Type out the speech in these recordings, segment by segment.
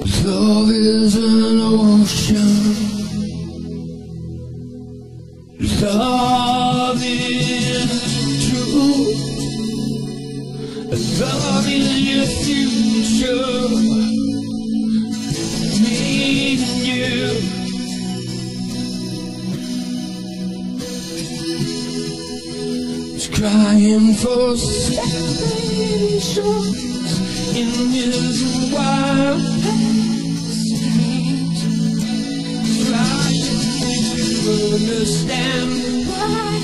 Love is an ocean. Love is true. Love is your future. Me and you. It's crying for salvation in his wild Trying to understand why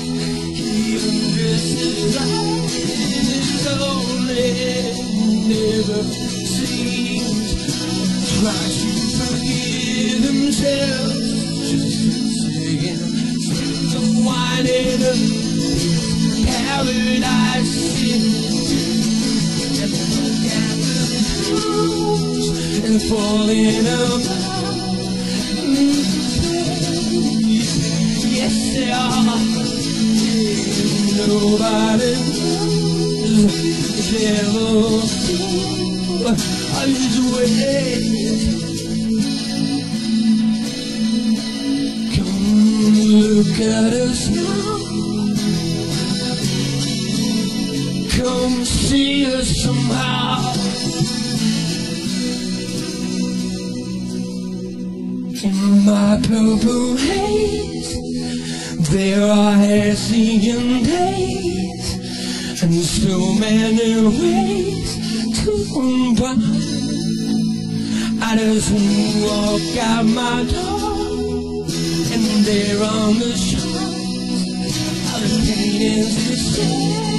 he undresses like his only never seems try to forgive himself just saying the whining of paradise and falling apart. Yes, they are. Nobody they ever feel his way. Come look at us now. Come see us somehow. In my purple haze, there are halcyon days, and so many ways to unwind. I just walk out my door, and there on the shore, all the paintings to share,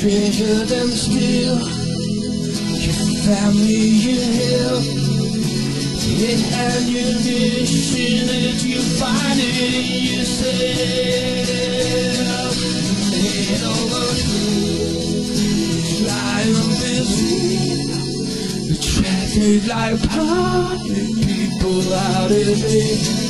treasure them still. Your family, your health, it and your mission that you find it in yourself. Head over triumph is real. The traffic light party people out in it.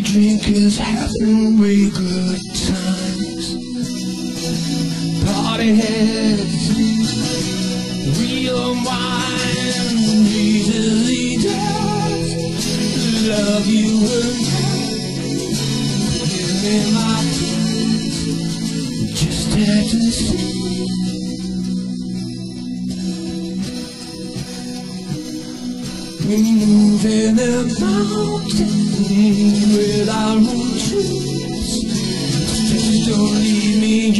Drinkers having real good times. Party heads, real wine, easily does love you and give me my just had to see. We move in a don't leave me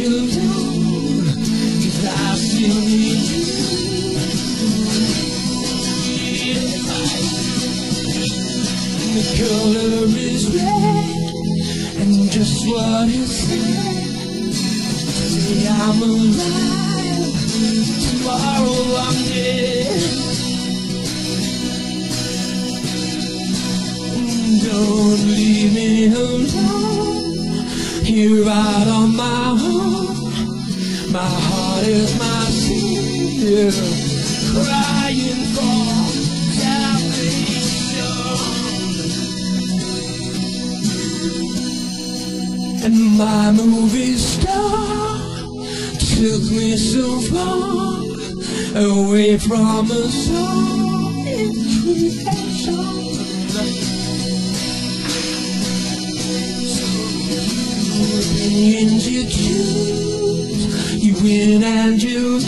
I still need you. The color is red, and just what it said. Say I'm alive, tomorrow I'm here out on my own. My heart is my savior, crying for salvation. And my movie star took me so far away from us all in creation. And you.